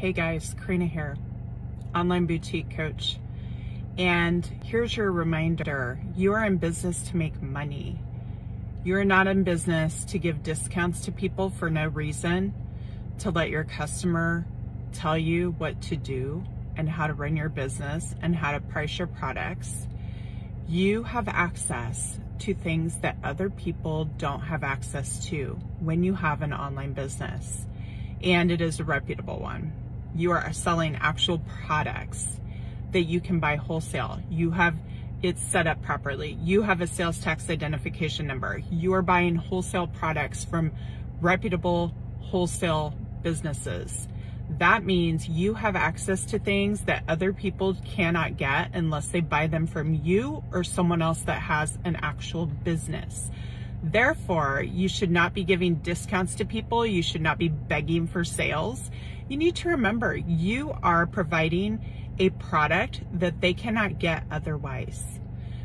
Hey guys, Carina here, online boutique coach. And here's your reminder, you are in business to make money. You're not in business to give discounts to people for no reason, to let your customer tell you what to do and how to run your business and how to price your products. You have access to things that other people don't have access to when you have an online business and it is a reputable one. You are selling actual products that you can buy wholesale. You have it set up properly. You have a sales tax identification number. You are buying wholesale products from reputable wholesale businesses. That means you have access to things that other people cannot get unless they buy them from you or someone else that has an actual business. Therefore, you should not be giving discounts to people. You should not be begging for sales. You need to remember you are providing a product that they cannot get otherwise.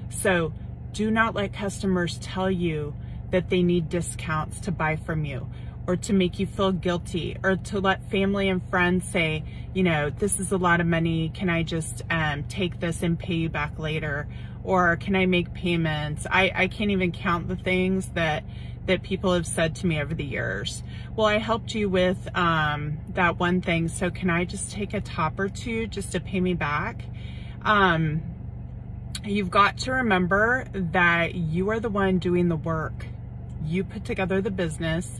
So do not let customers tell you that they need discounts to buy from you or to make you feel guilty or to let family and friends say, you know, this is a lot of money. Can I just um, take this and pay you back later? Or can I make payments? I, I can't even count the things that that people have said to me over the years. Well, I helped you with um, that one thing, so can I just take a top or two just to pay me back? Um, you've got to remember that you are the one doing the work. You put together the business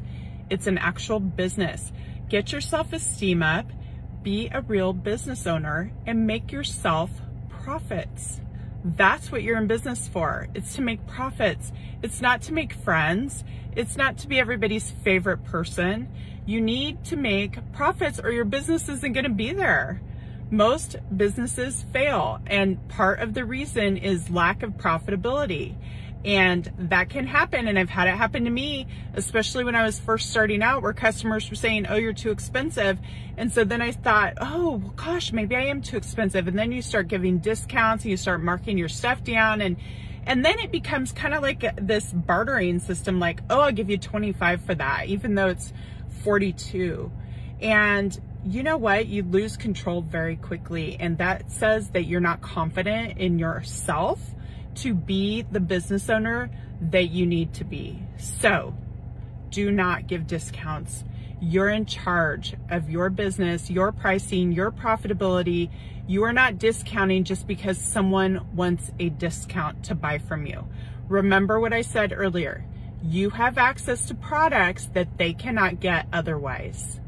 it's an actual business. Get your self-esteem up, be a real business owner, and make yourself profits. That's what you're in business for. It's to make profits. It's not to make friends. It's not to be everybody's favorite person. You need to make profits or your business isn't going to be there. Most businesses fail, and part of the reason is lack of profitability. And that can happen. And I've had it happen to me, especially when I was first starting out where customers were saying, oh, you're too expensive. And so then I thought, oh, well, gosh, maybe I am too expensive. And then you start giving discounts and you start marking your stuff down and and then it becomes kind of like this bartering system, like, oh, I'll give you 25 for that, even though it's 42. And you know what? You lose control very quickly. And that says that you're not confident in yourself to be the business owner that you need to be. So do not give discounts. You're in charge of your business, your pricing, your profitability. You are not discounting just because someone wants a discount to buy from you. Remember what I said earlier. You have access to products that they cannot get otherwise,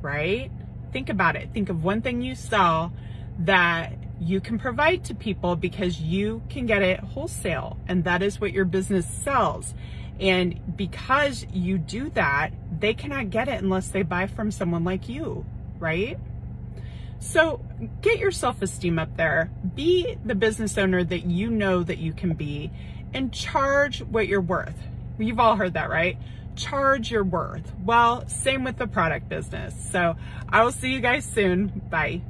right? Think about it. Think of one thing you sell that you can provide to people because you can get it wholesale and that is what your business sells. And because you do that, they cannot get it unless they buy from someone like you, right? So get your self-esteem up there. Be the business owner that you know that you can be and charge what you're worth. You've all heard that, right? Charge your worth. Well, same with the product business. So I will see you guys soon. Bye.